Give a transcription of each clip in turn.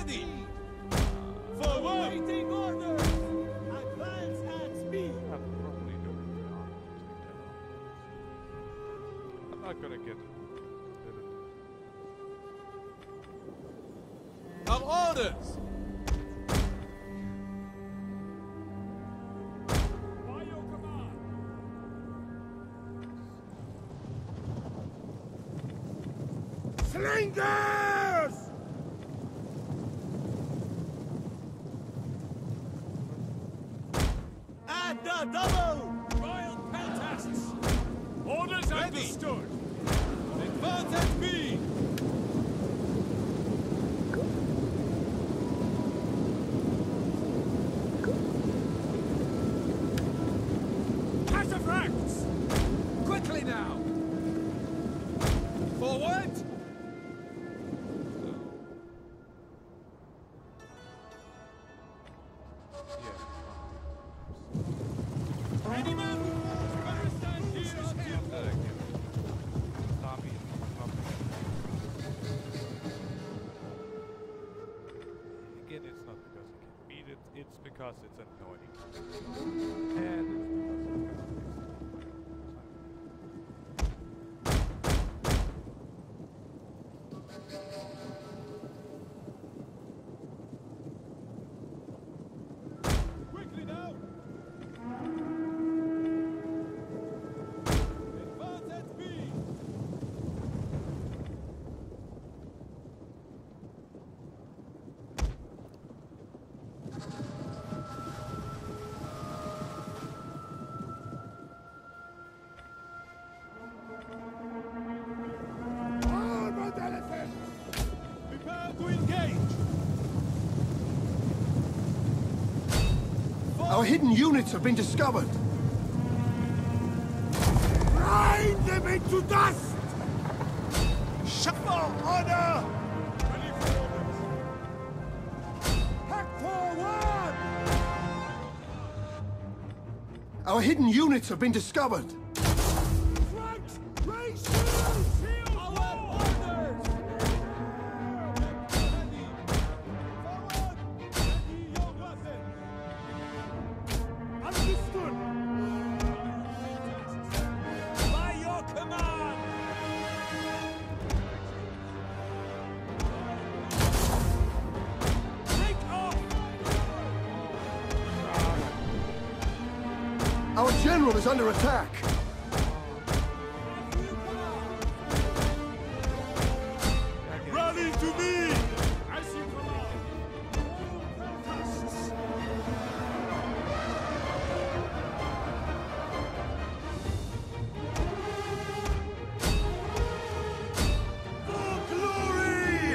Ready! Forward! Waiting orders! Advance at speed! I'm probably doing the honest I'm not gonna get Our orders! By your command! Slingers! At the double! Royal Peltasts! Orders Ready. understood! Advance at speed! Cataphracts! Quickly now! Forward! Ready, Again, it's not because can beat it, it's because it's annoying. And Our hidden units have been discovered. Grind them into dust! Shuffle order! Ready for orders! Hack forward! Our hidden units have been discovered. Is under attack. Rally to me! As you command! For glory!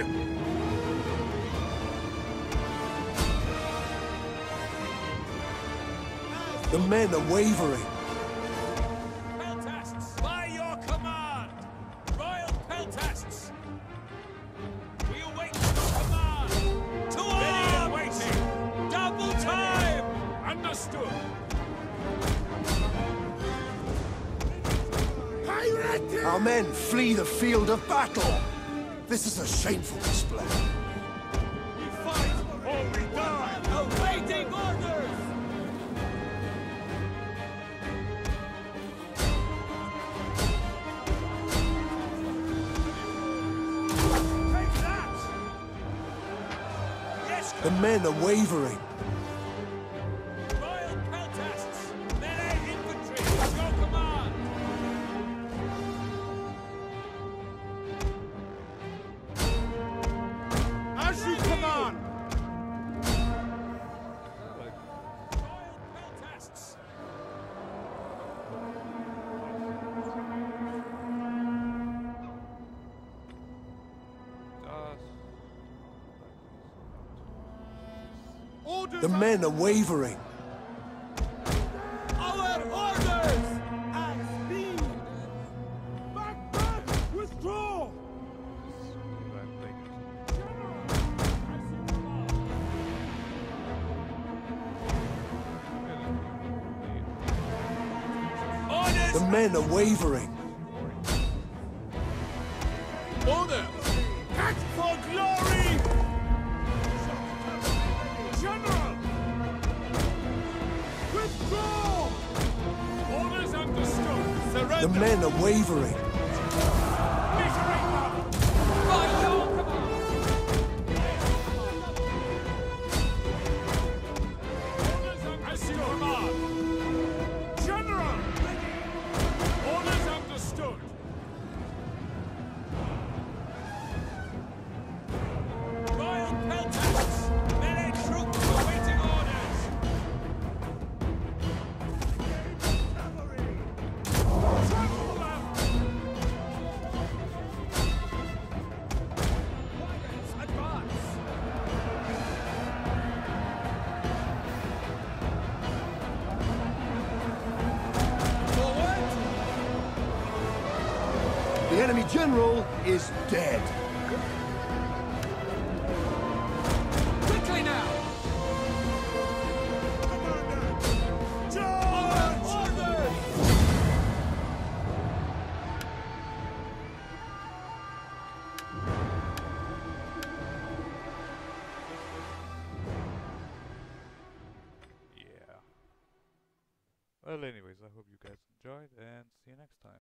The men are wavering. Our men flee the field of battle. This is a shameful display. We fight or we die! Awaiting orders! Take that! Yes, The men are wavering. The men are wavering. Our orders! At speed! Back, back! Withdraw! The men are wavering. Orders! Act for glory! The men are wavering. Enemy general is dead. Quickly now! Commander! Charge! Orders! Yeah. Well, anyways, I hope you guys enjoyed and see you next time.